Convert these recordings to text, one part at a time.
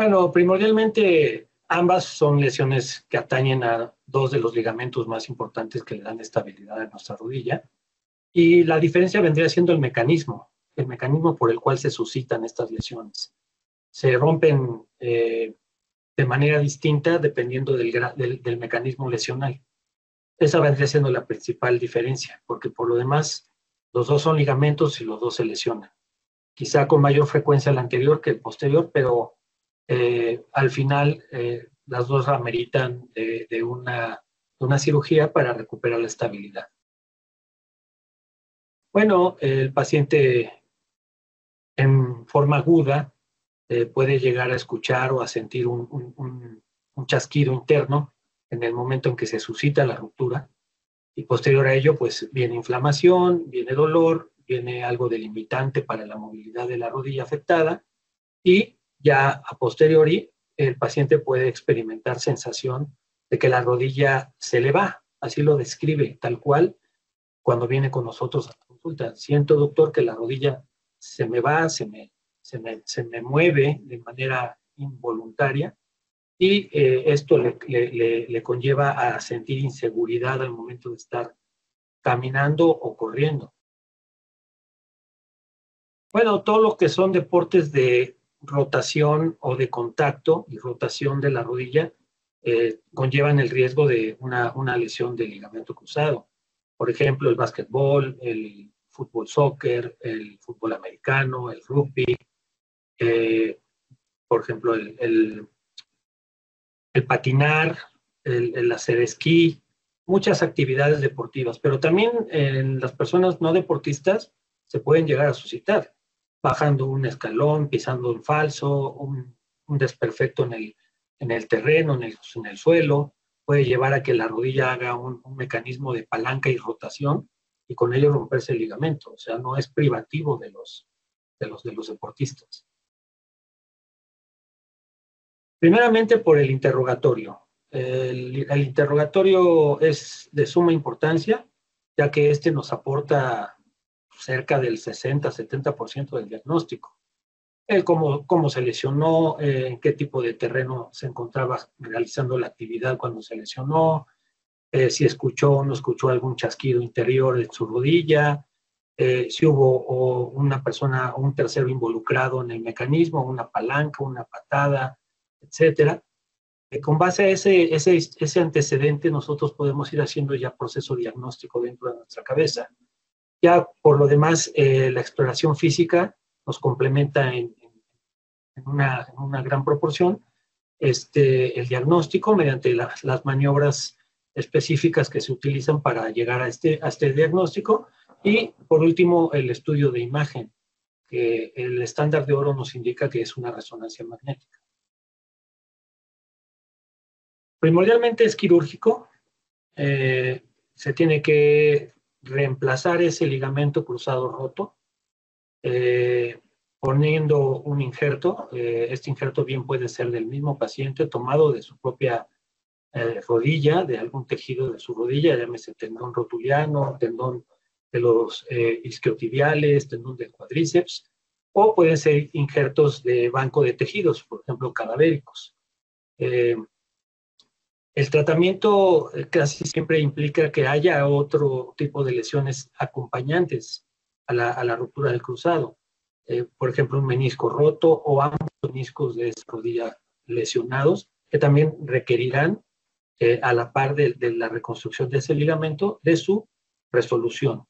Bueno, primordialmente ambas son lesiones que atañen a dos de los ligamentos más importantes que le dan estabilidad a nuestra rodilla. Y la diferencia vendría siendo el mecanismo, el mecanismo por el cual se suscitan estas lesiones. Se rompen eh, de manera distinta dependiendo del, del, mecanismo lesional. Esa vendría siendo la principal diferencia, porque por lo demás los dos son ligamentos y los dos se lesionan. Quizá con mayor frecuencia el anterior que el posterior, pero eh, al final eh, las dos ameritan de, una, una cirugía para recuperar la estabilidad. Bueno, el paciente en forma aguda eh, puede llegar a escuchar o a sentir un, un, chasquido interno en el momento en que se suscita la ruptura. Y posterior a ello, pues viene inflamación, viene dolor, viene algo delimitante para la movilidad de la rodilla afectada y ya a posteriori el paciente puede experimentar sensación de que la rodilla se le va, así lo describe tal cual cuando viene con nosotros a la consulta. Siento, doctor, que la rodilla se me va, se me, se me, se me mueve de manera involuntaria y eh, esto le, le, le, conlleva a sentir inseguridad al momento de estar caminando o corriendo. Bueno, todo lo que son deportes de rotación o de contacto y rotación de la rodilla eh, conllevan el riesgo de una, una, lesión del ligamento cruzado. Por ejemplo, el básquetbol, el fútbol soccer, el fútbol americano, el rugby, eh, por ejemplo, el, el, patinar, el, el, hacer esquí, muchas actividades deportivas, pero también en las personas no deportistas se pueden llegar a suscitar bajando un escalón, pisando un falso, un, desperfecto en el, en el terreno, en el, en el, suelo, puede llevar a que la rodilla haga un, mecanismo de palanca y rotación y con ello romperse el ligamento. O sea, no es privativo de los, de los, de los deportistas. Primeramente por el interrogatorio. El, el, interrogatorio es de suma importancia, ya que este nos aporta cerca del 60-70% del diagnóstico. El cómo, cómo se lesionó, eh, en qué tipo de terreno se encontraba realizando la actividad cuando se lesionó, eh, si escuchó o no escuchó algún chasquido interior de su rodilla, eh, si hubo una persona o un tercero involucrado en el mecanismo, una palanca, una patada, etcétera. con base a ese, ese, ese antecedente, nosotros podemos ir haciendo ya proceso diagnóstico dentro de nuestra cabeza ya por lo demás, eh, la exploración física nos complementa en, una, gran proporción. Este, el diagnóstico mediante las maniobras específicas que se utilizan para llegar a este, a este diagnóstico. Y por último, el estudio de imagen, que el estándar de oro nos indica que es una resonancia magnética. Primordialmente es quirúrgico. Eh, se tiene que reemplazar ese ligamento cruzado roto eh, poniendo un injerto. Eh, este injerto bien puede ser del mismo paciente tomado de su propia eh, rodilla, de algún tejido de su rodilla, llámese tendón rotuliano, tendón de los isquiotibiales, tendón del cuádriceps, o pueden ser injertos de banco de tejidos, por ejemplo, cadavéricos. El tratamiento eh, casi siempre implica que haya otro tipo de lesiones acompañantes a la, ruptura del cruzado. Eh, por ejemplo, un menisco roto o ambos meniscos de rodilla lesionados, que también requerirán, eh, a la par de, de la reconstrucción de ese ligamento, de su resolución.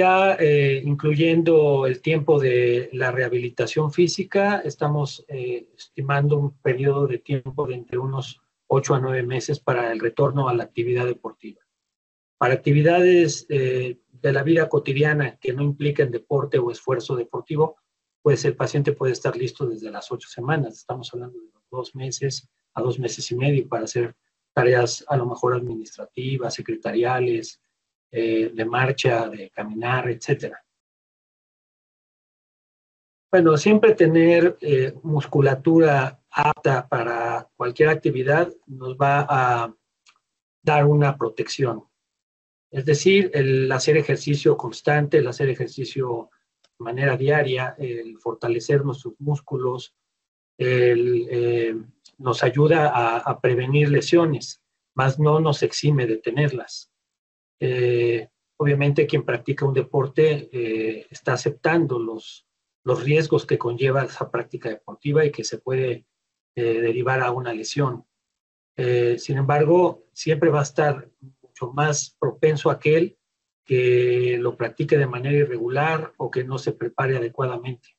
Ya eh, incluyendo el tiempo de la rehabilitación física, estamos eh, estimando un periodo de tiempo de entre unos 8 a 9 meses para el retorno a la actividad deportiva. Para actividades eh, de la vida cotidiana que no impliquen deporte o esfuerzo deportivo, pues el paciente puede estar listo desde las 8 semanas. Estamos hablando de dos meses a dos meses y medio para hacer tareas a lo mejor administrativas, secretariales, de marcha, de caminar, etc. Bueno, siempre tener eh, musculatura apta para cualquier actividad nos va a dar una protección. Es decir, el hacer ejercicio constante, el hacer ejercicio manera diaria, el fortalecer nuestros músculos, eh, nos ayuda a, prevenir lesiones, más no nos exime de tenerlas. Eh, obviamente quien practica un deporte eh, está aceptando los, los riesgos que conlleva esa práctica deportiva y que se puede derivar a una lesión. sin embargo, siempre va a estar mucho más propenso aquel que lo practique de manera irregular o que no se prepare adecuadamente.